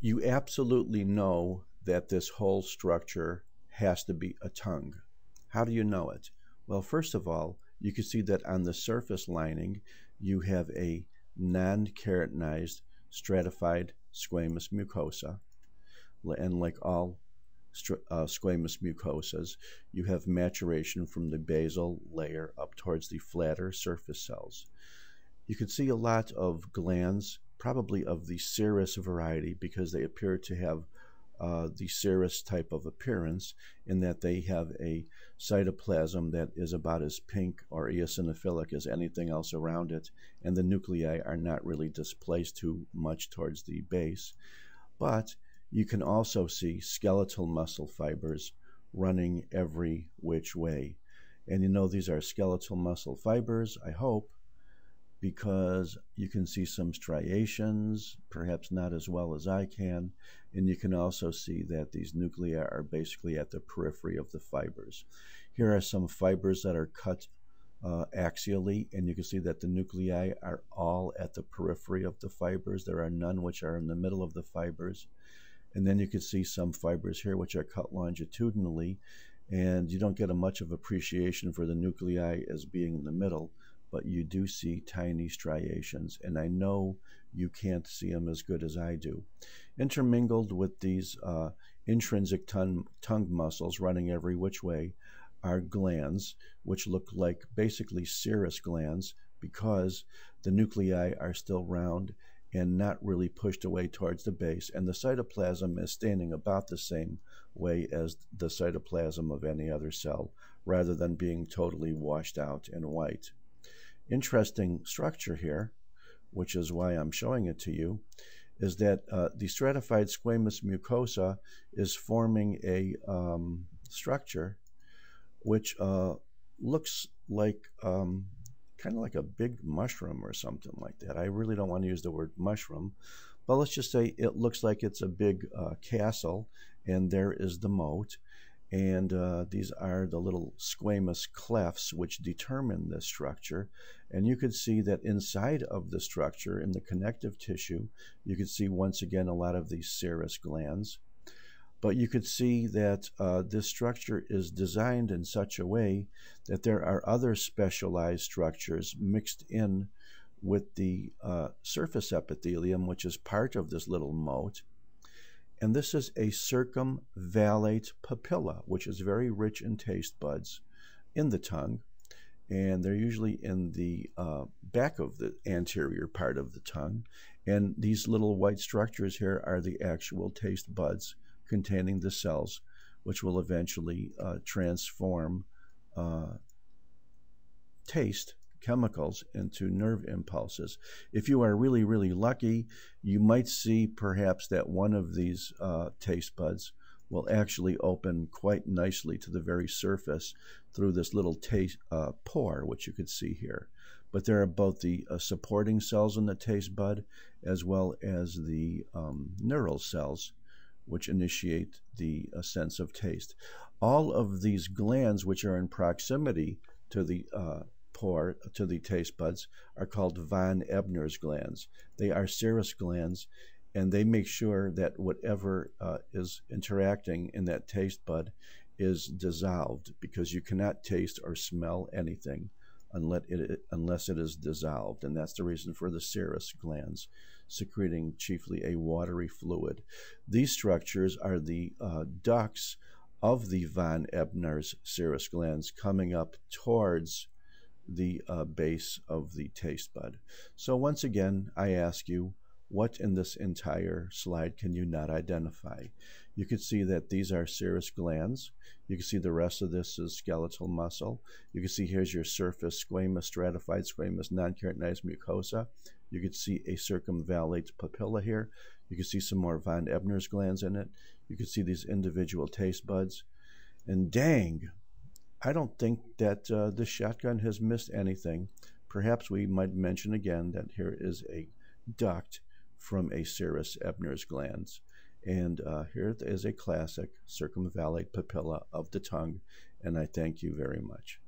you absolutely know that this whole structure has to be a tongue. How do you know it? Well, first of all, you can see that on the surface lining, you have a non-keratinized stratified squamous mucosa. And like all uh, squamous mucosas, you have maturation from the basal layer up towards the flatter surface cells. You can see a lot of glands, probably of the serous variety, because they appear to have uh, the serous type of appearance in that they have a cytoplasm that is about as pink or eosinophilic as anything else around it, and the nuclei are not really displaced too much towards the base. But you can also see skeletal muscle fibers running every which way. And you know these are skeletal muscle fibers, I hope, because you can see some striations, perhaps not as well as I can, and you can also see that these nuclei are basically at the periphery of the fibers. Here are some fibers that are cut uh, axially, and you can see that the nuclei are all at the periphery of the fibers. There are none which are in the middle of the fibers. And then you can see some fibers here which are cut longitudinally, and you don't get a much of appreciation for the nuclei as being in the middle but you do see tiny striations, and I know you can't see them as good as I do. Intermingled with these uh, intrinsic tongue, tongue muscles running every which way are glands, which look like basically serous glands because the nuclei are still round and not really pushed away towards the base, and the cytoplasm is standing about the same way as the cytoplasm of any other cell, rather than being totally washed out and white interesting structure here, which is why I'm showing it to you, is that uh, the stratified squamous mucosa is forming a um, structure which uh, looks like um, kind of like a big mushroom or something like that. I really don't want to use the word mushroom, but let's just say it looks like it's a big uh, castle, and there is the moat and uh, these are the little squamous clefts which determine the structure. And you could see that inside of the structure, in the connective tissue, you could see once again a lot of these serous glands. But you could see that uh, this structure is designed in such a way that there are other specialized structures mixed in with the uh, surface epithelium, which is part of this little moat and this is a circumvallate papilla, which is very rich in taste buds in the tongue. And they're usually in the uh, back of the anterior part of the tongue. And these little white structures here are the actual taste buds containing the cells, which will eventually uh, transform uh, taste chemicals into nerve impulses. If you are really, really lucky, you might see perhaps that one of these uh, taste buds will actually open quite nicely to the very surface through this little taste uh, pore, which you can see here. But there are both the uh, supporting cells in the taste bud as well as the um, neural cells, which initiate the uh, sense of taste. All of these glands, which are in proximity to the uh, pore to the taste buds are called von Ebner's glands. They are serous glands, and they make sure that whatever uh, is interacting in that taste bud is dissolved because you cannot taste or smell anything unless it, unless it is dissolved. And that's the reason for the serous glands secreting chiefly a watery fluid. These structures are the uh, ducts of the von Ebner's serous glands coming up towards the uh, base of the taste bud. So once again, I ask you, what in this entire slide can you not identify? You can see that these are serous glands. You can see the rest of this is skeletal muscle. You can see here's your surface squamous, stratified squamous, non-keratinized mucosa. You can see a circumvallate papilla here. You can see some more von Ebner's glands in it. You can see these individual taste buds. And dang, I don't think that uh, this shotgun has missed anything. Perhaps we might mention again that here is a duct from a serous Ebner's glands. And uh, here is a classic circumvallate papilla of the tongue, and I thank you very much.